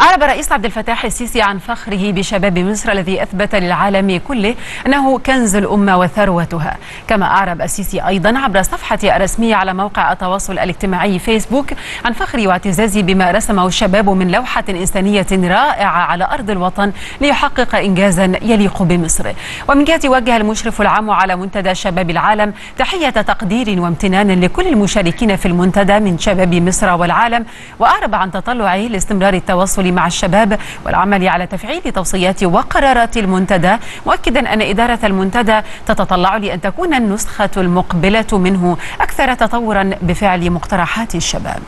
أعرب الرئيس عبد الفتاح السيسي عن فخره بشباب مصر الذي أثبت للعالم كله أنه كنز الأمة وثروتها. كما أعرب السيسي أيضا عبر صفحته الرسمية على موقع التواصل الاجتماعي فيسبوك عن فخري واعتزازي بما رسمه الشباب من لوحة إنسانية رائعة على أرض الوطن ليحقق إنجازا يليق بمصر. ومن جهة وجه المشرف العام على منتدى شباب العالم تحية تقدير وامتنان لكل المشاركين في المنتدى من شباب مصر والعالم. وأعرب عن تطلعه لاستمرار التواصل مع الشباب والعمل على تفعيل توصيات وقرارات المنتدى مؤكدا أن إدارة المنتدى تتطلع لأن تكون النسخة المقبلة منه أكثر تطورا بفعل مقترحات الشباب.